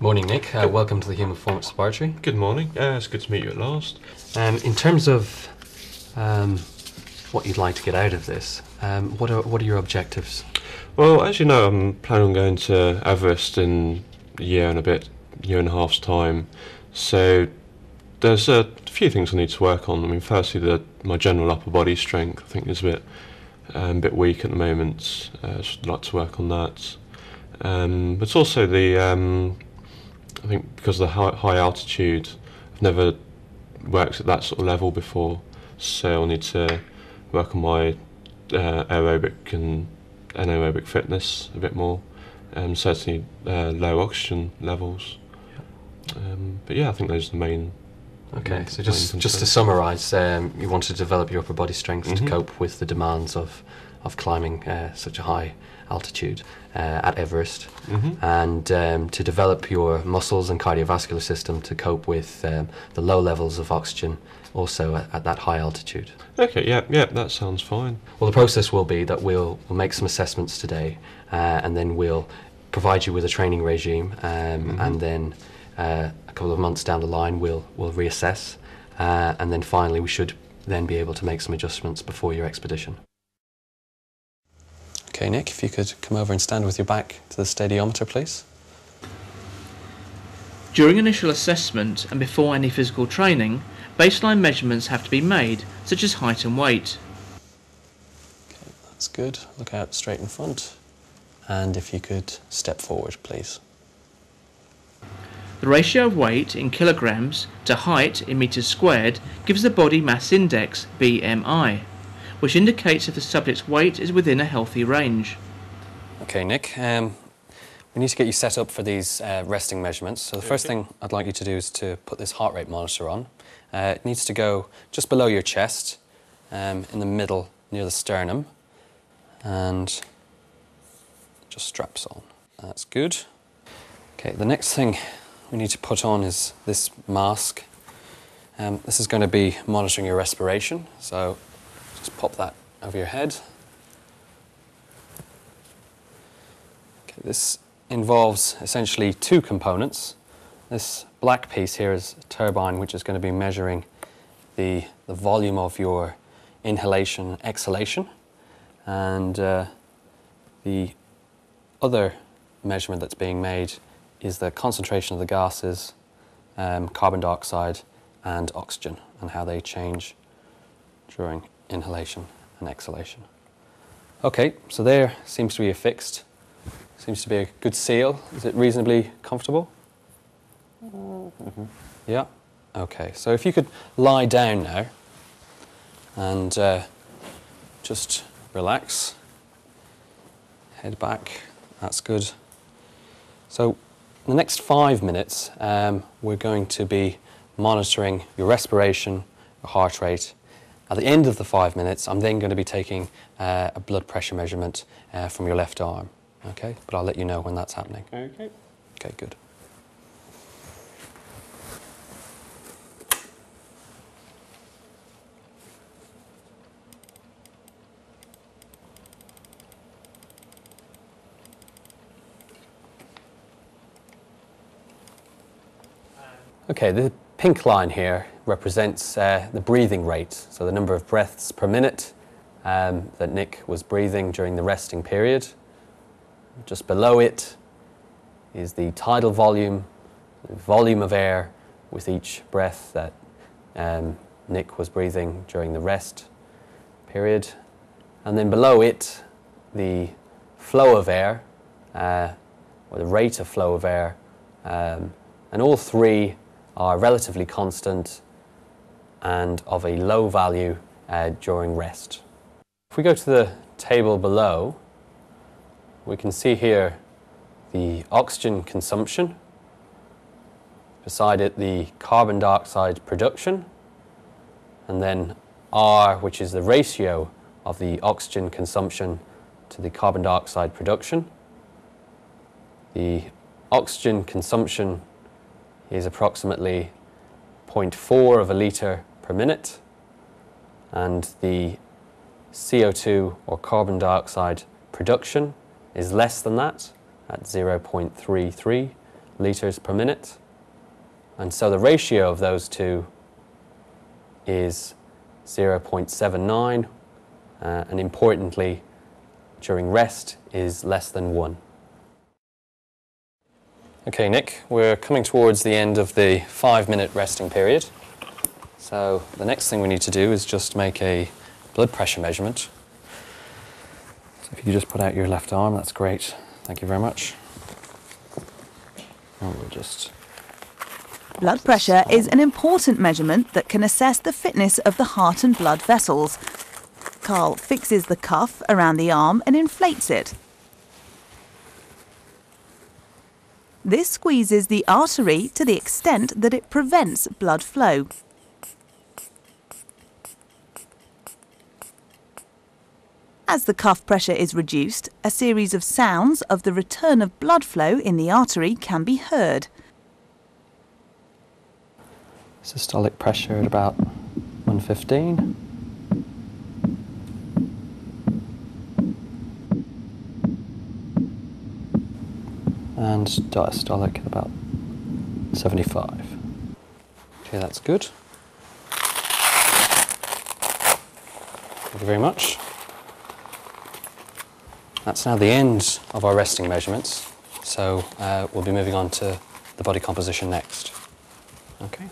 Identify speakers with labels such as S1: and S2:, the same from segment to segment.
S1: Morning, Nick. Uh, welcome to the Human Performance Laboratory.
S2: Good morning. Uh, it's good to meet you at last.
S1: Um, in terms of um, what you'd like to get out of this, um, what are what are your objectives?
S2: Well, as you know, I'm planning on going to Everest in a year and a bit, year and a half's time. So there's a few things I need to work on. I mean, firstly, the my general upper body strength. I think is a bit um, a bit weak at the moment. Uh, I'd like to work on that. Um, but also the um, I think because of the high, high altitude, I've never worked at that sort of level before, so I'll need to work on my uh, aerobic and anaerobic fitness a bit more. Um, certainly uh, low oxygen levels. Um, but yeah, I think those are the main.
S1: Okay,
S2: main-
S1: so just just to summarise, um, you want to develop your upper body strength to
S2: Mhm.
S1: cope with the demands of of climbing uh, such a high altitude uh, at Everest,
S2: Mhm.
S1: and um, to develop your muscles and cardiovascular system to cope with um, the low levels of oxygen also at, at that high altitude.
S2: Okay, yeah, yeah, that sounds fine.
S1: Well, the process will be that we'll, we'll make some assessments today, uh, and then we'll provide you with a training regime, um, and then uh, a couple of months down the line, we'll we'll reassess, uh, and then finally, we should then be able to make some adjustments before your expedition. Okay, Nick, if you could come over and stand with your back to the stadiometer, please.
S3: During initial assessment and before any physical training, baseline measurements have to be made, such as height and weight.
S1: Okay, that's good. Look out straight in front, and if you could step forward, please.
S3: The ratio of weight in kilograms to height in meters squared gives the body mass index BMI, which indicates if the subject's weight is within a healthy range.
S1: Okay, Nick. Um, we need to get you set up for these uh, resting measurements. So the first thing I'd like you to do is to put this heart rate monitor on. Uh, it needs to go just below your chest, um, in the middle near the sternum, and just straps on. That's good. Okay, the next thing we need to put on is this mask. Um, this is going to be monitoring your respiration. So just pop that over your head. Okay, this involves essentially two components. This black piece here is a turbine which is going to be measuring the, the volume of your inhalation exhalation. And uh, the other measurement that's being made is the concentration of the gases, um, carbon dioxide and oxygen, and how they change during inhalation and exhalation. Okay, so there seems to be a fixed Seems to be a good seal. Is it reasonably comfortable? Mhm. Yeah? Okay, so if you could lie down now and uh, just relax, head back, that's good. So, the next five minutes, um, we're going to be monitoring your respiration, your heart rate. At the end of the five minutes, I'm then going to be taking uh, a blood pressure measurement uh, from your left arm. Okay, but I'll let you know when that's happening.
S2: Okay.
S1: Okay, good. Okay, the pink line here represents uh, the breathing rate, so the number of breaths per minute um, that Nick was breathing during the resting period. Just below it is the tidal volume, the volume of air with each breath that um, Nick was breathing during the rest period. And then below it, the flow of air, uh, or the rate of flow of air. Um, and all three are relatively constant and of a low value uh, during rest. If we go to the table below, we can see here the oxygen consumption, beside it the carbon dioxide production, and then R, which is the ratio of the oxygen consumption to the carbon dioxide production. The oxygen consumption is approximately 0.4 of a litre per minute, and the CO2 or carbon dioxide production is less than that at 0.33 litres per minute. And so the ratio of those two is 0.79, uh, and importantly, during rest is less than 1. Okay, Nick, we're coming towards the end of the five minute resting period. So the next thing we need to do is just make a blood pressure measurement. So if you could just put out your left arm, that's great. Thank you very much. And we'll just
S4: Blood pressure is an important measurement that can assess the fitness of the heart and blood vessels. Carl fixes the cuff around the arm and inflates it. This squeezes the artery to the extent that it prevents blood flow. As the cuff pressure is reduced, a series of sounds of the return of blood flow in the artery can be heard.
S1: systolic pressure at about 115. And diastolic at about 75. Okay, that's good. Thank you very much. That's now the end of our resting measurements. So uh, we'll be moving on to the body composition next. Okay.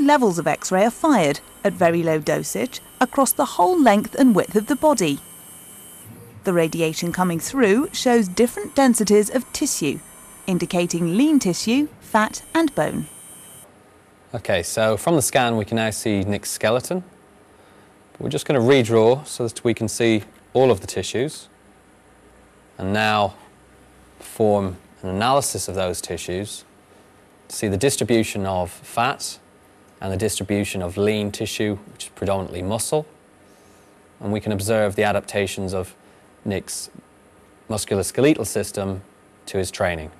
S4: Levels of X ray are fired at very low dosage across the whole length and width of the body. The radiation coming through shows different densities of tissue, indicating lean tissue, fat, and bone.
S1: Okay, so from the scan we can now see Nick's skeleton. We're just going to redraw so that we can see all of the tissues and now perform an analysis of those tissues to see the distribution of fat and the distribution of lean tissue, which is predominantly muscle. And we can observe the adaptations of Nick's musculoskeletal system to his training.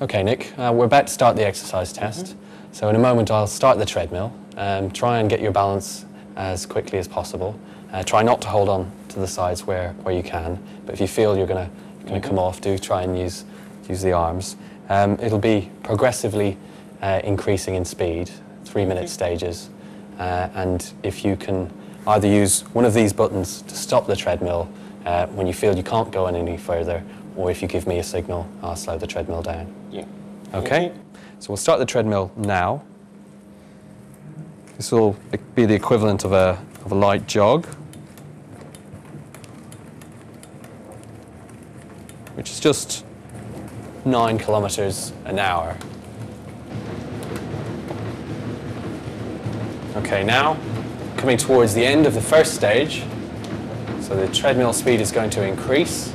S1: Okay, Nick, uh, we're about to start the exercise test. So in a moment I'll start the treadmill. Um, try and get your balance as quickly as possible. Uh, try not to hold on to the sides where, where you can, but if you feel you're going to come off, do try and use, use the arms. Um, it'll be progressively uh, increasing in speed, three minute stages. Uh, and if you can either use one of these buttons to stop the treadmill uh, when you feel you can't go any further, or if you give me a signal, I'll slow the treadmill down.
S5: Yeah.
S1: Okay? So we'll start the treadmill now. This will be the equivalent of a, of a light jog, which is just nine kilometers an hour. Okay, now coming towards the end of the first stage, so the treadmill speed is going to increase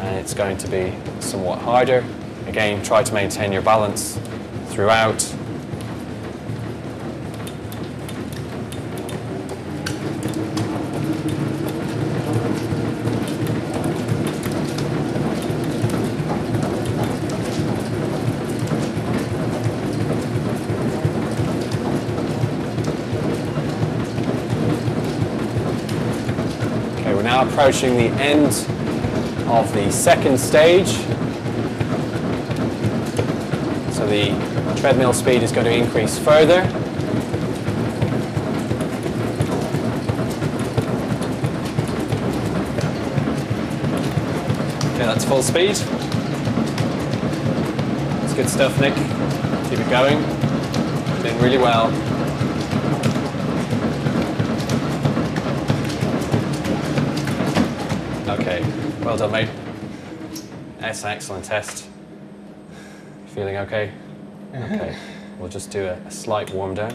S1: and it's going to be somewhat harder. Again, try to maintain your balance throughout. Okay, we're now approaching the end of the second stage. So the treadmill speed is going to increase further. Okay, that's full speed. That's good stuff, Nick. Keep it going. Doing really well. Okay, well done, mate. That's an excellent test. Feeling okay? Uh-huh. Okay, we'll just do a, a slight warm down.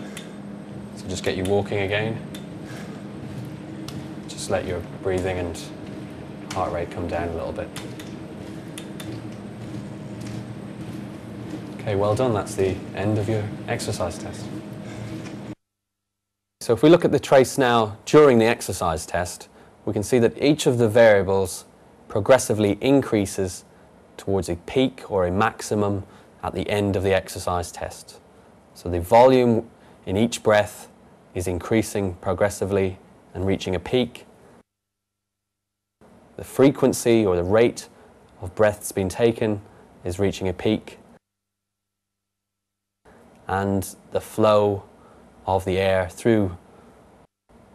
S1: So just get you walking again. Just let your breathing and heart rate come down a little bit. Okay, well done. That's the end of your exercise test. So if we look at the trace now during the exercise test, we can see that each of the variables progressively increases towards a peak or a maximum at the end of the exercise test. So the volume in each breath is increasing progressively and reaching a peak. The frequency or the rate of breaths being taken is reaching a peak. And the flow of the air through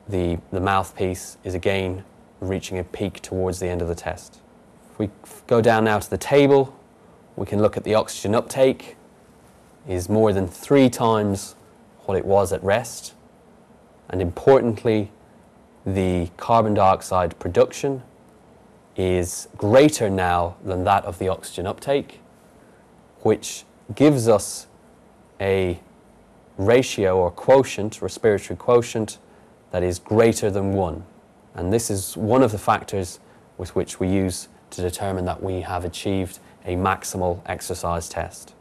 S1: the, the mouthpiece is again reaching a peak towards the end of the test. If we go down now to the table, we can look at the oxygen uptake is more than three times what it was at rest. And importantly, the carbon dioxide production is greater now than that of the oxygen uptake, which gives us a ratio or quotient, respiratory quotient, that is greater than 1. And this is one of the factors with which we use to determine that we have achieved a maximal exercise test.